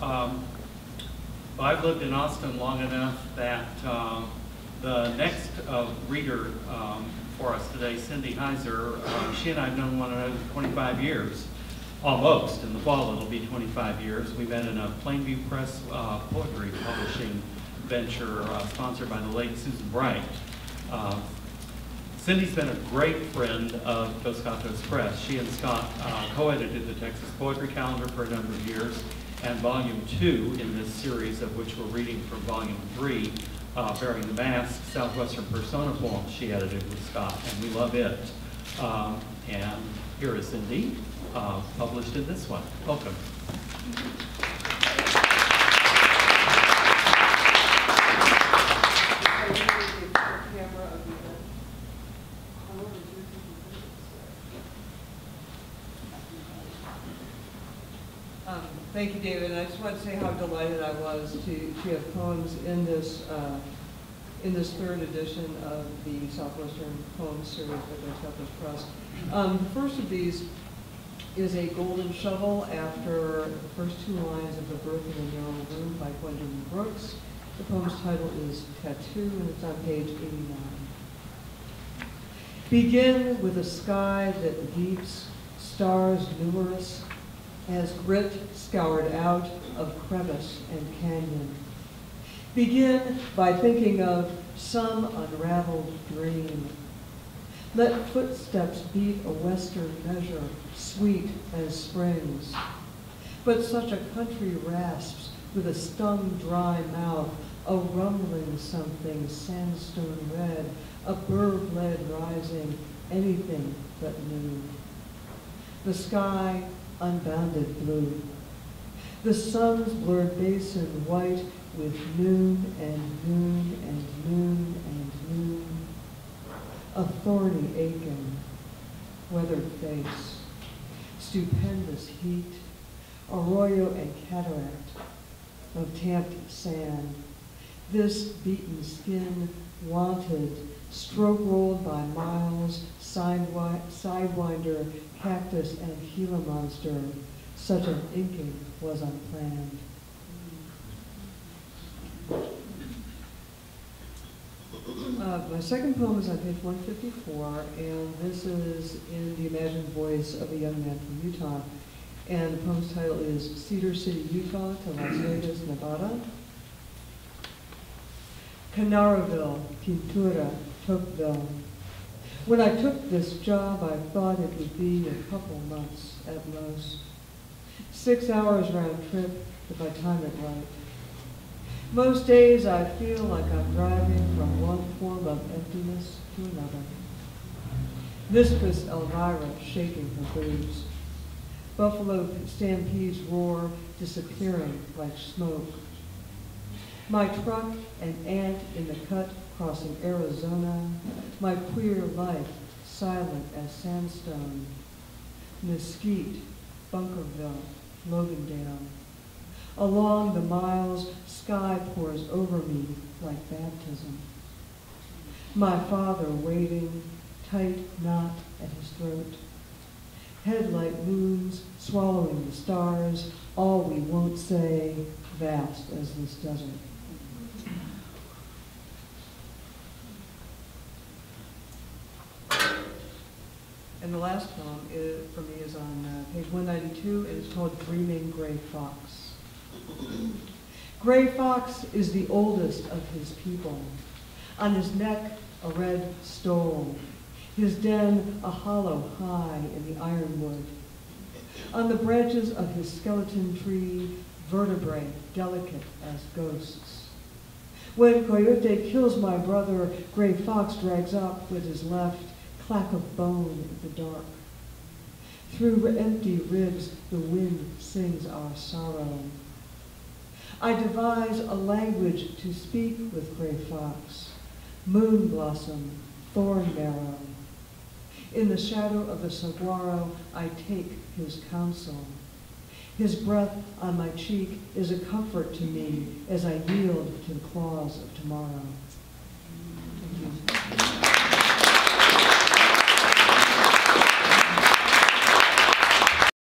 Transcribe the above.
Um, I've lived in Austin long enough that um, the next uh, reader um, for us today, Cindy Huyser, uh, she and I have known one another 25 years, almost. In the fall, it'll be 25 years. We met in a Plainview Press uh, poetry publishing venture uh, sponsored by the late Susan Bright. Uh, Cindy's been a great friend of Dos Gatos Press. She and Scott uh, co-edited the Texas Poetry Calendar for a number of years, and volume two in this series, of which we're reading from volume three, uh, Bearing the Mask, Southwestern Persona Poems, she edited with Scott, and we love it. Um, and here is Cindy, uh, published in this one. Welcome. Um, Thank you, David, and I just want to say how delighted I was to, to have poems in this, uh, in this third edition of the Southwestern Poems Series by the Southwest Press. Um, The first of these is a golden shovel after the first two lines of The Birth in a Narrow Room by Gwendolyn Brooks. The poem's title is Tattoo, and it's on page 89. Begin with a sky that deeps, stars numerous, as grit scoured out of crevice and canyon. Begin by thinking of some unraveled dream. Let footsteps beat a western measure, sweet as springs. But such a country rasps with a stung dry mouth, a rumbling something sandstone red, a bird lead rising, anything but new. The sky unbounded blue. The sun's blurred basin white with noon and noon and noon and noon. A thorny aching, weathered face, stupendous heat, arroyo and cataract of tamped sand. This beaten skin wanted, stroke rolled by miles, sidewinder, cactus, and Gila monster. Such an inking was unplanned. Uh, my second poem is on page 154, and this is in the imagined voice of a young man from Utah. And the poem's title is Cedar City, Utah to Las Vegas, Nevada. Kanarraville, Pintura, Toquerville. When I took this job, I thought it would be a couple months at most. Six hours round trip if I time it right. Most days I feel like I'm driving from one form of emptiness to another. Mistress Elvira shaking her boots. Buffalo stampedes roar, disappearing like smoke. My truck and aunt in the cut crossing Arizona. My queer life silent as sandstone. Mesquite, Bunkerville, Logandale. Along the miles, sky pours over me like baptism. My father waiting, tight knot at his throat. Headlight moons swallowing the stars, all we won't say, vast as this desert. And the last poem is, for me is on uh, page 192, and it's called Dreaming Gray Fox. Gray Fox is the oldest of his people. On his neck, a red stole. His den, a hollow high in the ironwood. On the branches of his skeleton tree, vertebrae delicate as ghosts. When Coyote kills my brother, Gray Fox drags up with his left, clack of bone in the dark. Through empty ribs, the wind sings our sorrow. I devise a language to speak with Gray Fox, moon blossom, thorn marrow. In the shadow of the saguaro, I take his counsel. His breath on my cheek is a comfort to me as I yield to the claws of tomorrow.